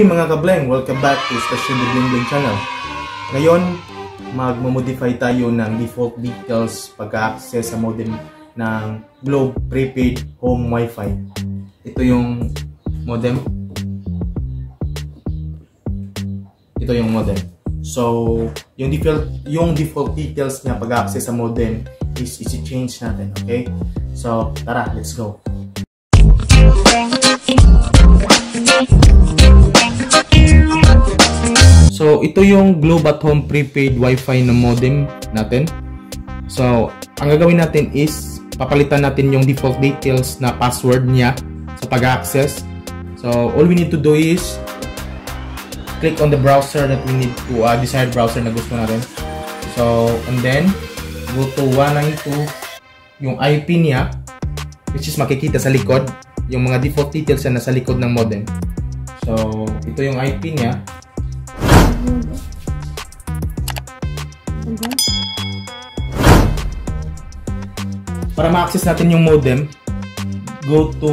Hey mga kableng, welcome back to Station the Bling channel. Ngayon, magmo-modify tayo ng default details pagka-access sa modem ng Globe Prepaid Home Wi-Fi. Ito yung modem. Ito yung modem. So, yung default, yung default details niya pag-access sa modem is isi-change natin, okay? So, tara, let's go. Ito yung Globe at Home prepaid Wi-Fi na modem natin. So, ang gagawin natin is papalitan natin yung default details na password niya sa pag-access. So, all we need to do is click on the browser that we need to, uh, desired browser na gusto natin. So, and then, go to 192, yung IP niya, which is makikita sa likod, yung mga default details na nasa likod ng modem. So, ito yung IP niya. Para ma-access natin yung modem, go to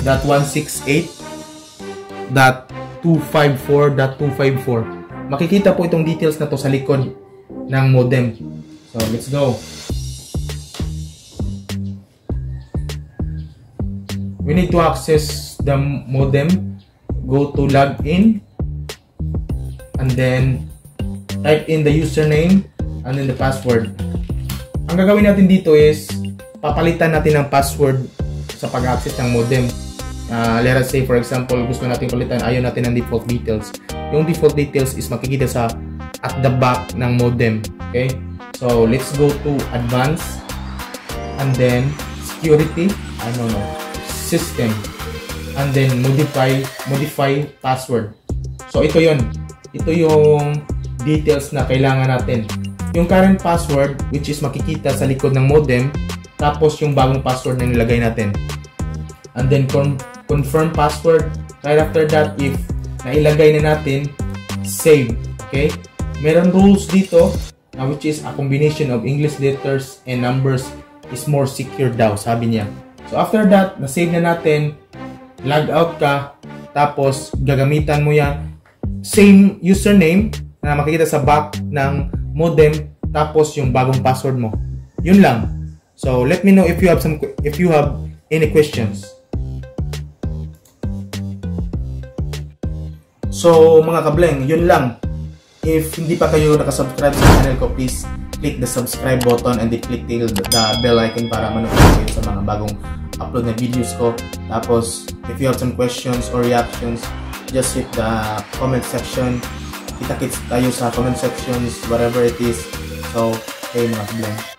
192.168.254.254. Makikita po itong details na to sa likod ng modem. So, let's go. We need to access the modem. Go to login and then type in the username and then the password. Ang gagawin natin dito is papalitan natin ng password sa pag-access ng modem. Uh, let us say for example, gusto natin palitan, ayaw natin ng default details. Yung default details is makikita sa at the back ng modem. Okay? So, let's go to advanced and then security, I don't know, system and then modify modify password. So, ito 'yon ito yung details na kailangan natin. Yung current password, which is makikita sa likod ng modem, tapos yung bagong password na nilagay natin. And then con confirm password. Right after that, if nailagay na natin, save. Okay? Meron rules dito, uh, which is a combination of English letters and numbers is more secure daw, sabi niya. So after that, na-save na natin, log out ka, tapos gagamitan mo yan same username na makikita sa back ng modem tapos yung bagong password mo. Yun lang. So let me know if you have some if you have any questions. So mga kableng, yun lang. If hindi pa kayo nakasubscribe sa channel ko, please click the subscribe button and click the, the bell icon para manotify kayo sa mga bagong upload na videos ko. Tapos, if you have some questions or reactions, just hit the comment section. Kita-kits tayo sa comment sections, whatever it is. So, hey mga kablang.